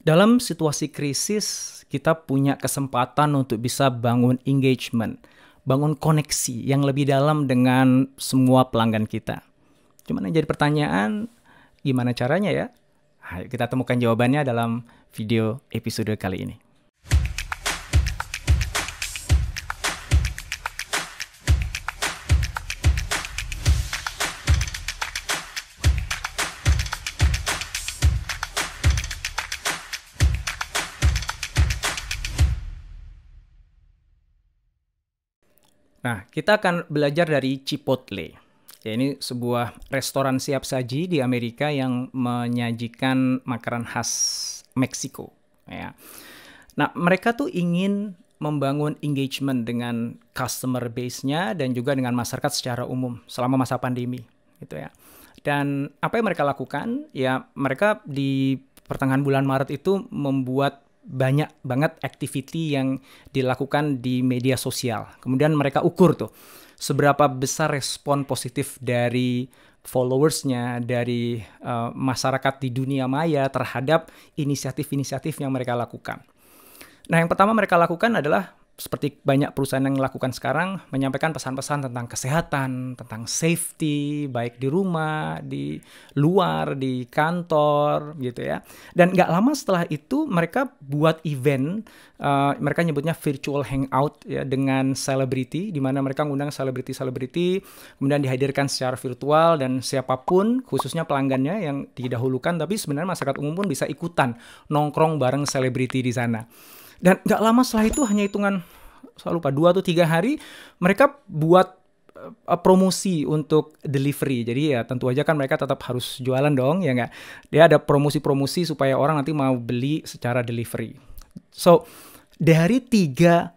Dalam situasi krisis, kita punya kesempatan untuk bisa bangun engagement, bangun koneksi yang lebih dalam dengan semua pelanggan kita. Cuman yang jadi pertanyaan, gimana caranya ya? Ayo kita temukan jawabannya dalam video episode kali ini. Nah, kita akan belajar dari Chipotle. Ya, ini sebuah restoran siap saji di Amerika yang menyajikan makanan khas Meksiko. Ya. Nah, mereka tuh ingin membangun engagement dengan customer base-nya dan juga dengan masyarakat secara umum selama masa pandemi, gitu ya. Dan apa yang mereka lakukan? Ya, mereka di pertengahan bulan Maret itu membuat banyak banget activity yang dilakukan di media sosial. Kemudian mereka ukur tuh seberapa besar respon positif dari followersnya, dari uh, masyarakat di dunia maya terhadap inisiatif-inisiatif yang mereka lakukan. Nah, yang pertama mereka lakukan adalah seperti banyak perusahaan yang melakukan sekarang menyampaikan pesan-pesan tentang kesehatan, tentang safety, baik di rumah, di luar, di kantor, gitu ya. Dan nggak lama setelah itu mereka buat event, uh, mereka nyebutnya virtual hangout ya dengan selebriti, di mana mereka ngundang selebriti-selebriti, kemudian dihadirkan secara virtual dan siapa pun, khususnya pelanggannya yang didahulukan, tapi sebenarnya masyarakat umum pun bisa ikutan nongkrong bareng selebriti di sana. Dan nggak lama setelah itu hanya hitungan saya lupa dua atau tiga hari mereka buat uh, promosi untuk delivery. Jadi ya tentu aja kan mereka tetap harus jualan dong ya nggak. Dia ada promosi-promosi supaya orang nanti mau beli secara delivery. So dari tiga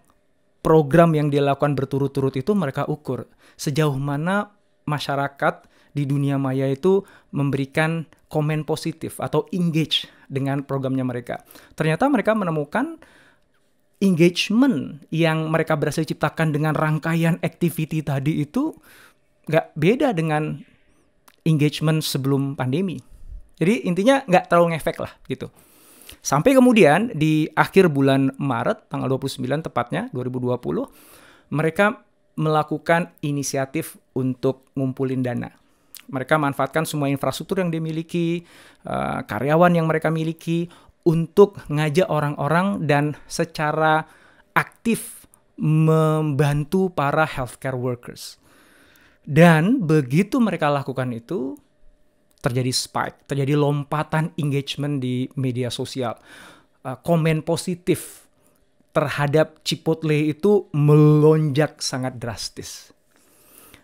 program yang dilakukan berturut-turut itu mereka ukur sejauh mana masyarakat di dunia maya itu memberikan komen positif atau engage dengan programnya mereka. Ternyata mereka menemukan engagement yang mereka berhasil ciptakan dengan rangkaian activity tadi itu nggak beda dengan engagement sebelum pandemi. Jadi intinya nggak terlalu ngefek lah gitu. Sampai kemudian di akhir bulan Maret, tanggal 29 tepatnya, 2020, mereka melakukan inisiatif untuk ngumpulin dana. Mereka manfaatkan semua infrastruktur yang dimiliki, eh, karyawan yang mereka miliki untuk ngajak orang-orang dan secara aktif membantu para healthcare workers. Dan begitu mereka lakukan itu, terjadi spike, terjadi lompatan engagement di media sosial. Uh, komen positif terhadap Chipotle itu melonjak sangat drastis.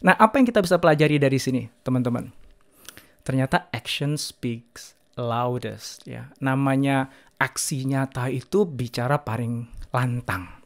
Nah, apa yang kita bisa pelajari dari sini, teman-teman? Ternyata action speaks loudest ya. Namanya aksi nyata itu bicara paling lantang.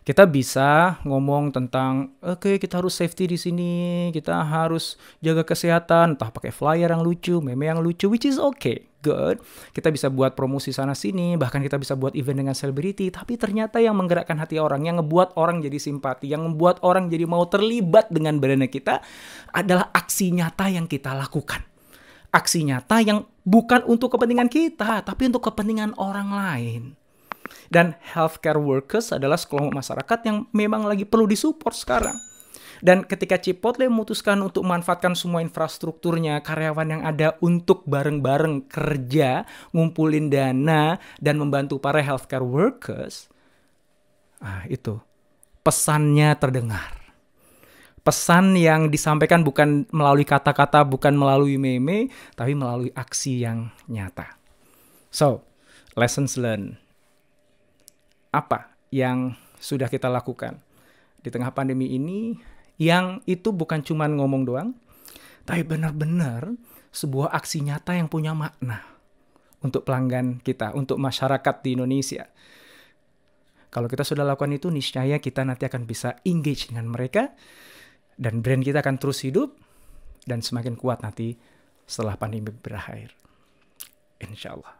Kita bisa ngomong tentang oke okay, kita harus safety di sini, kita harus jaga kesehatan, entah pakai flyer yang lucu, meme yang lucu which is okay. Good. Kita bisa buat promosi sana sini, bahkan kita bisa buat event dengan selebriti, tapi ternyata yang menggerakkan hati orang, yang ngebuat orang jadi simpati, yang membuat orang jadi mau terlibat dengan brand kita adalah aksi nyata yang kita lakukan aksi nyata yang bukan untuk kepentingan kita, tapi untuk kepentingan orang lain. Dan healthcare workers adalah sekelompok masyarakat yang memang lagi perlu disupport sekarang. Dan ketika Chipotle memutuskan untuk memanfaatkan semua infrastrukturnya, karyawan yang ada untuk bareng-bareng kerja, ngumpulin dana, dan membantu para healthcare workers, ah itu pesannya terdengar pesan yang disampaikan bukan melalui kata-kata, bukan melalui meme, tapi melalui aksi yang nyata. So, lessons learned. Apa yang sudah kita lakukan di tengah pandemi ini yang itu bukan cuma ngomong doang, tapi benar-benar sebuah aksi nyata yang punya makna untuk pelanggan kita, untuk masyarakat di Indonesia. Kalau kita sudah lakukan itu, niscaya kita nanti akan bisa engage dengan mereka dan brand kita akan terus hidup dan semakin kuat nanti setelah pandemi berakhir. Insya Allah.